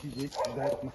Sizi dağıtma.